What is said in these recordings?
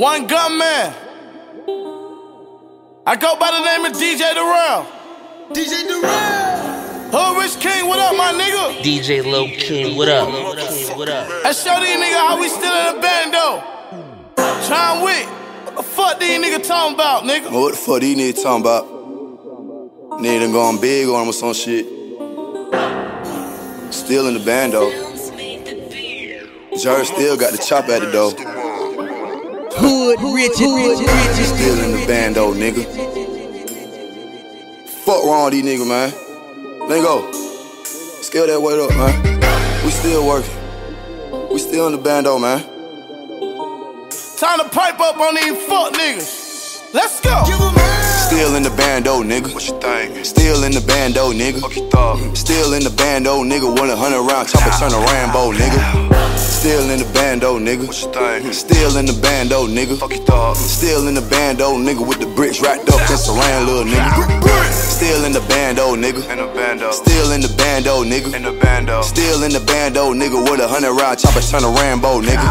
One gunman. I go by the name of DJ Durel. DJ Durel. Hood Rich King, what up, my nigga? DJ Low King, what up? King, what up? I show these niggas how we still in the bando. John Wic, what the fuck these niggas talking about, nigga? What the fuck these niggas talking about? Nigga done gone big on him or some shit. Still in the bando. Jer still got the chop at it though. Hood rich, hood rich. Still in the bando, nigga. Fuck wrong with these niggas, man. Let go. Scale that weight up, man. We still working. We still in the bando, man. Time to pipe up on these fuck niggas. Let's go. Give 'em hell. Still in the bando, nigga. What you think? Still in the bando, nigga. Fuck you thought? Still in the bando, nigga. Want a hundred round chopper, turn a Rambo, nigga. Still in the bando, nigga. What you think? Still in the bando, nigga. Fuck you thought? Still in the bando, nigga. With the bricks wrapped up in saran, little nigga. Still in the bando, nigga. In the bando. Still in the bando, nigga. In the bando. Still in the bando, nigga. With a hundred round chopper, turn a Rambo, nigga.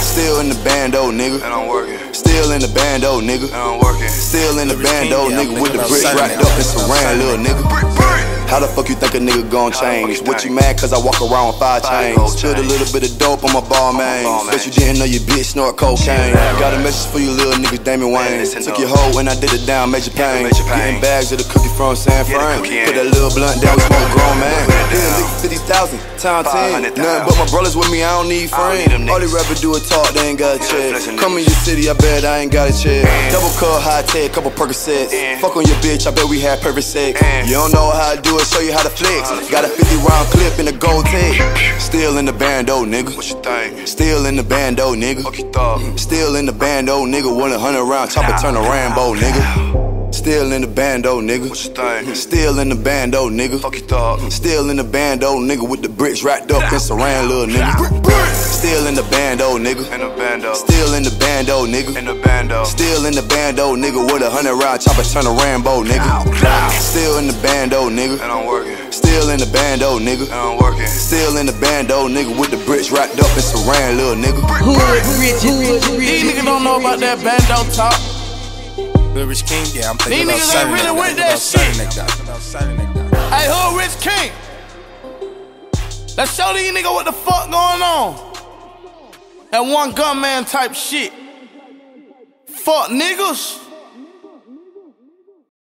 Still in the bando, nigga. And I'm working. Still in the bando, nigga. And I'm working. Still in the bando, nigga. With the bricks wrapped up in saran, little nigga. How the fuck you think a nigga gon' change? What you mad cause I walk around with five chains? Spilled a little bit of dope on my ball man. Bet you didn't know your bitch snort cocaine. Got a message for you little niggas, Damon Wayans. Took your hoe when I did it down, Major Payne. Getting bags of the cookie from San Fran. Put that little blunt down, we smoke grown man. Put it Yeah, down. 50,000, time 10. 500,000. Nothing but my brothers with me, I don't need I don't need friends. All they rappers do is talk, they ain't got a check. Come in your city, I bet I ain't got a check. Double cup, high tech, couple Percocets. Fuck on your bitch, I bet we had perfect sex. You don't know how I do it, show you how to flex. Got a 50 round clip in the gold tag. Still in the bando, nigga. What you think? Still in the bando, nigga. Fuck you thought? Still in the bando, nigga. A hundred round chopper, turn a Rambo, nigga. Still in the bando, nigga. What you think? Still in the bando, nigga. Fuck you thought? Still in the bando, nigga. With the bricks wrapped up in saran, little nigga. Still in the bando, nigga. In the bando. Still in the bando, nigga. In the bando. Still in the bando, nigga. With a hundred round chopper, turn a Rambo, nigga. Still in the bando, nigga. And I'm working. Still in the bando, nigga. And I'm working. Still in the bando, nigga. With the bricks wrapped up in saran, little nigga. Hood rich, hood These niggas don't know about that bando talk. Good Rich King, yeah, I'm These thinking about niggas ain't really with that shit. that guy. About signing that. Hey, Hood Rich King. Let's show these niggas what the fuck going on. That one gunman type shit. Fuck niggas.